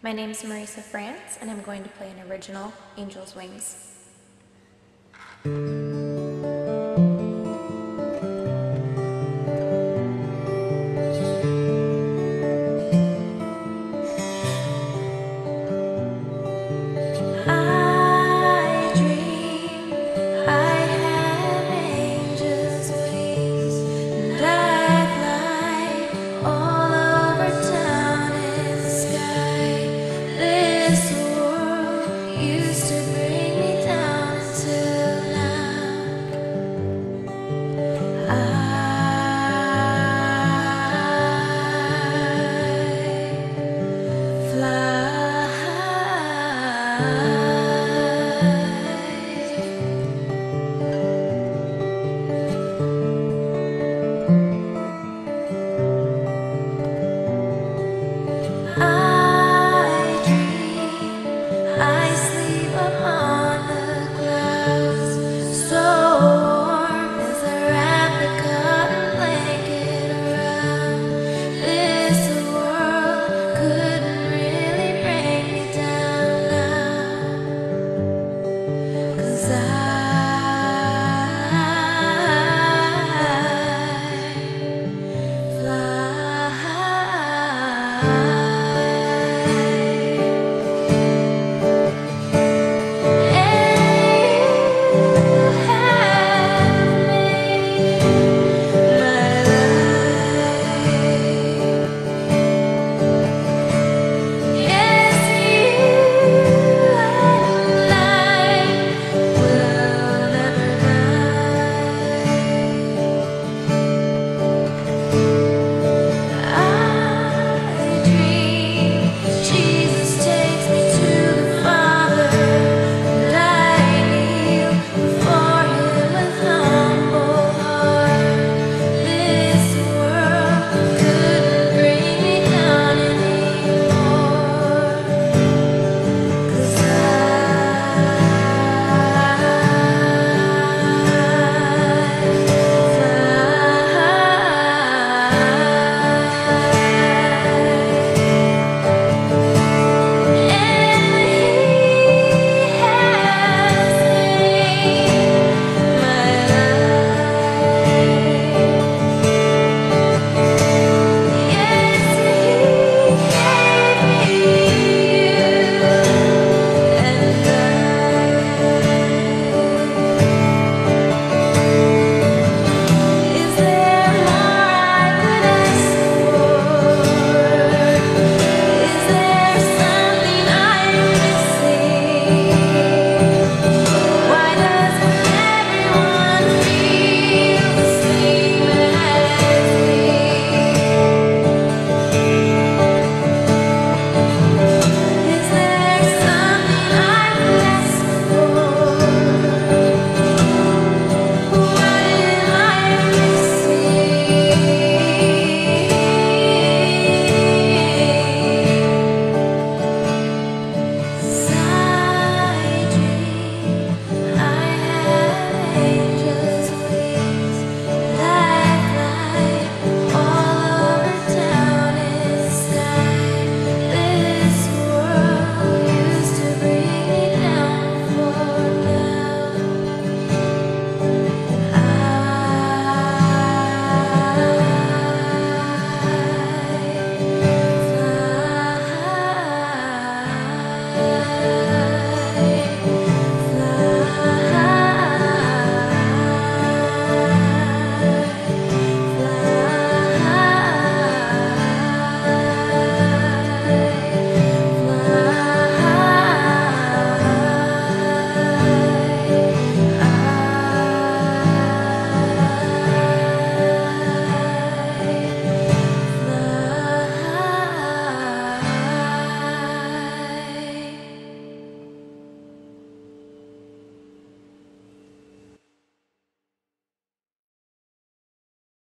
My name is Marisa France, and I'm going to play an original Angel's Wings.